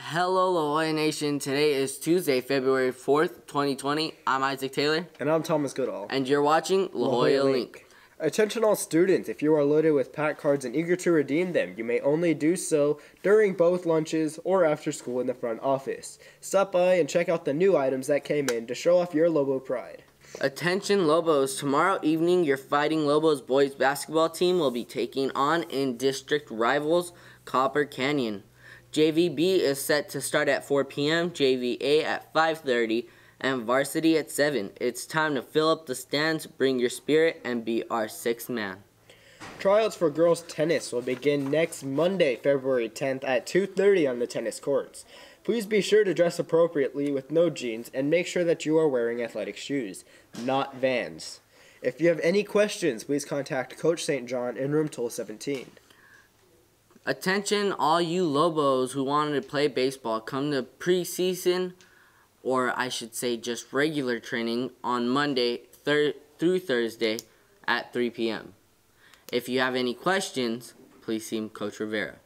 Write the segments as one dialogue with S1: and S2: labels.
S1: Hello, La Joya Nation. Today is Tuesday, February 4th, 2020. I'm Isaac Taylor.
S2: And I'm Thomas Goodall.
S1: And you're watching La Joya Link. Link.
S2: Attention all students, if you are loaded with pack cards and eager to redeem them, you may only do so during both lunches or after school in the front office. Stop by and check out the new items that came in to show off your Lobo pride.
S1: Attention Lobos, tomorrow evening your Fighting Lobos boys basketball team will be taking on in district rivals Copper Canyon. JVB is set to start at 4 p.m., JVA at 5:30, and varsity at 7. It's time to fill up the stands, bring your spirit, and be our sixth man.
S2: Tryouts for girls tennis will begin next Monday, February 10th at 2:30 on the tennis courts. Please be sure to dress appropriately with no jeans and make sure that you are wearing athletic shoes, not Vans. If you have any questions, please contact Coach St. John in room 1217.
S1: Attention, all you Lobos who wanted to play baseball, come to preseason, or I should say just regular training, on Monday thir through Thursday at 3 p.m. If you have any questions, please see Coach Rivera.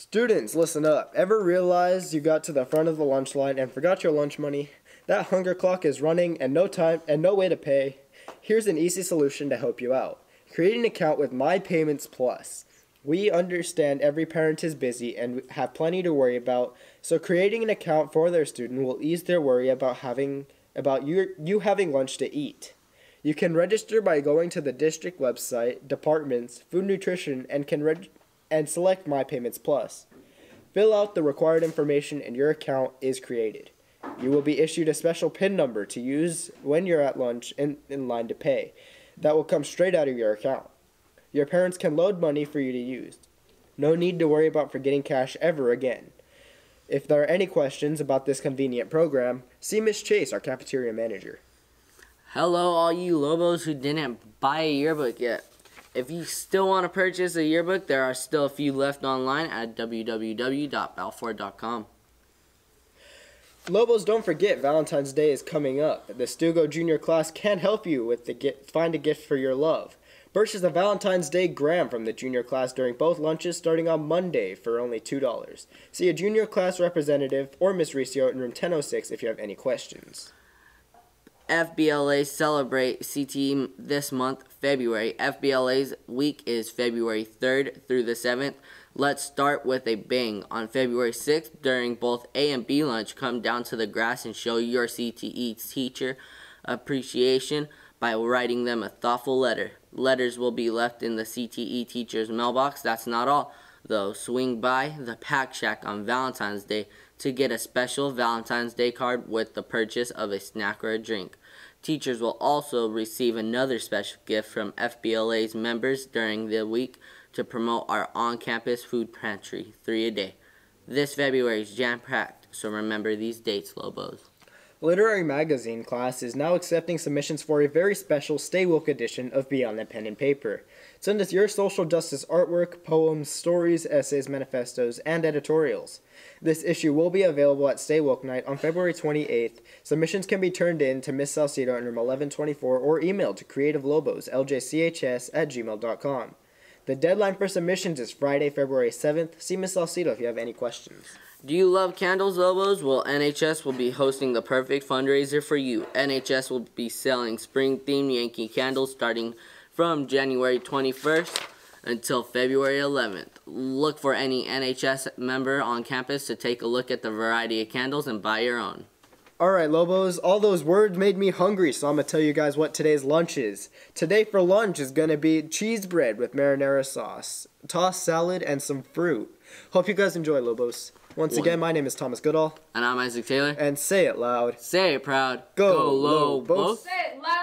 S2: Students, listen up. Ever realize you got to the front of the lunch line and forgot your lunch money? That hunger clock is running and no time and no way to pay. Here's an easy solution to help you out. Create an account with My Payments Plus. We understand every parent is busy and have plenty to worry about, so creating an account for their student will ease their worry about having about you you having lunch to eat. You can register by going to the district website, departments, food nutrition, and can reg- and select My Payments Plus. Fill out the required information and your account is created. You will be issued a special PIN number to use when you're at lunch and in line to pay. That will come straight out of your account. Your parents can load money for you to use. No need to worry about forgetting cash ever again. If there are any questions about this convenient program, see Miss Chase, our cafeteria manager.
S1: Hello, all you Lobos who didn't buy a yearbook yet. If you still want to purchase a yearbook, there are still a few left online at www.balfour.com.
S2: Lobos, don't forget Valentine's Day is coming up. The Stugo Junior class can help you with the find a gift for your love. Purchase a Valentine's Day gram from the junior class during both lunches starting on Monday for only $2. See a junior class representative or Miss Riccio in room 1006 if you have any questions.
S1: FBLA celebrate CTE this month, February. FBLA's week is February 3rd through the 7th. Let's start with a bang. On February 6th, during both A and B lunch, come down to the grass and show your CTE teacher appreciation by writing them a thoughtful letter. Letters will be left in the CTE teacher's mailbox. That's not all, though. Swing by the Pack Shack on Valentine's Day to get a special Valentine's Day card with the purchase of a snack or a drink. Teachers will also receive another special gift from FBLA's members during the week to promote our on-campus food pantry, three a day. This February is jam-packed, so remember these dates, Lobos.
S2: Literary Magazine class is now accepting submissions for a very special Stay Woke edition of Beyond the Pen and Paper. Send us your social justice artwork, poems, stories, essays, manifestos, and editorials. This issue will be available at Stay Woke Night on February 28th. Submissions can be turned in to Miss Salcedo in room 1124 or emailed to creativelobos, ljchs at gmail.com. The deadline for submissions is Friday, February 7th. See Miss Salcido if you have any questions.
S1: Do you love candles, Lobos? Well, NHS will be hosting the perfect fundraiser for you. NHS will be selling spring-themed Yankee candles starting from January 21st until February 11th. Look for any NHS member on campus to take a look at the variety of candles and buy your own.
S2: Alright, Lobos, all those words made me hungry, so I'm going to tell you guys what today's lunch is. Today for lunch is going to be cheese bread with marinara sauce, tossed salad, and some fruit. Hope you guys enjoy, Lobos. Once One. again, my name is Thomas Goodall.
S1: And I'm Isaac Taylor.
S2: And say it loud.
S1: Say it proud.
S2: Go, Go low,
S3: both. Say it loud.